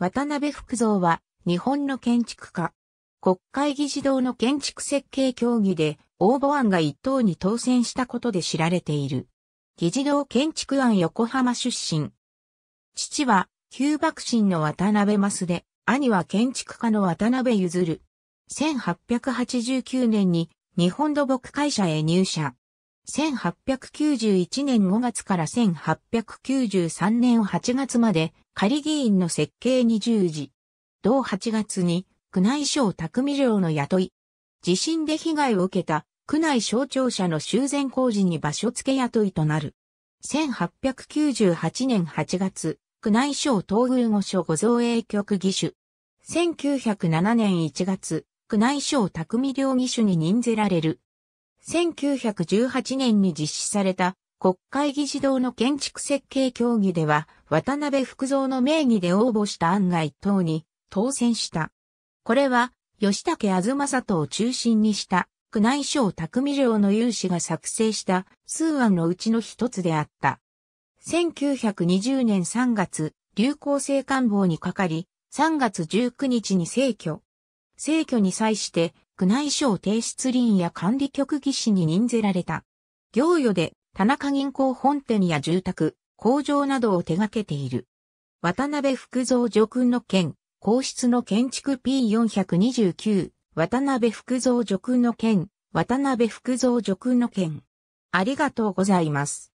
渡辺福造は日本の建築家。国会議事堂の建築設計協議で応募案が一等に当選したことで知られている。議事堂建築案横浜出身。父は旧幕臣の渡辺増で、兄は建築家の渡辺譲る。1889年に日本土木会社へ入社。1891年5月から1893年8月まで仮議員の設計に従事。同8月に宮内省匠寮の雇い。地震で被害を受けた宮内省庁舎の修繕工事に場所付け雇いとなる。1898年8月、宮内省東宮御所御造営局義手。1907年1月、宮内省匠寮義手に任ぜられる。1918年に実施された国会議事堂の建築設計協議では、渡辺福造の名義で応募した案外等に当選した。これは、吉武あずま里を中心にした宮内省匠寮の有志が作成した数案のうちの一つであった。1920年3月、流行性官房にかかり、3月19日に逝去。逝去に際して、宮内省提出林や管理局技師に任ぜられた。業与で田中銀行本店や住宅、工場などを手掛けている。渡辺福造助君の件、皇室の建築 P429、渡辺福造助君の件、渡辺福造助君の件。ありがとうございます。